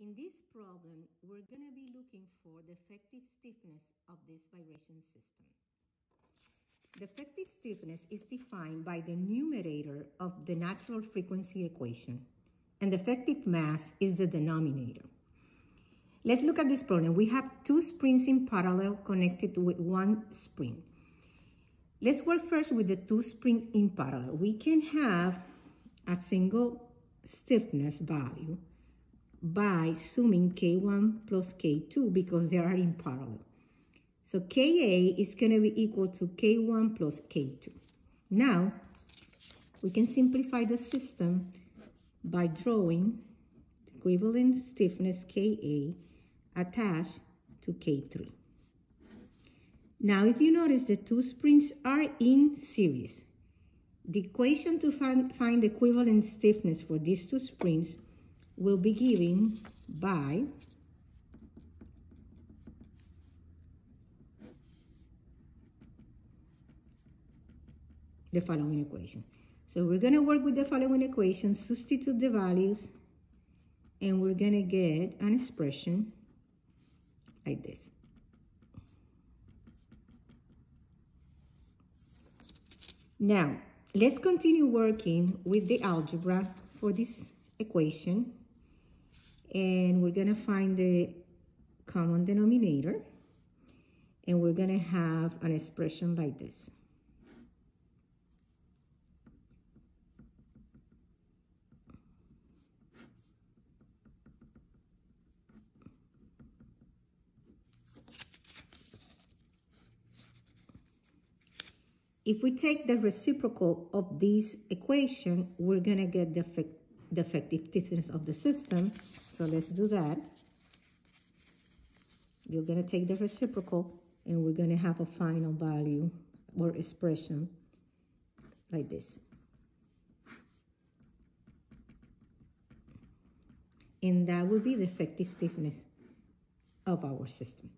In this problem, we're going to be looking for the effective stiffness of this vibration system. The effective stiffness is defined by the numerator of the natural frequency equation, and the effective mass is the denominator. Let's look at this problem. We have two springs in parallel connected with one spring. Let's work first with the two springs in parallel. We can have a single stiffness value by summing K1 plus K2 because they are in parallel. So Ka is going to be equal to K1 plus K2. Now, we can simplify the system by drawing the equivalent stiffness Ka attached to K3. Now, if you notice the two springs are in series, the equation to find, find the equivalent stiffness for these two springs will be given by the following equation. So we're going to work with the following equation, substitute the values, and we're going to get an expression like this. Now, let's continue working with the algebra for this equation and we're to find the common denominator and we're to have an expression like this. If we take the reciprocal of this equation, we're going to get the, effect, the effective stiffness of the system. So let's do that. You're going to take the reciprocal and we're going to have a final value or expression like this. And that will be the effective stiffness of our system.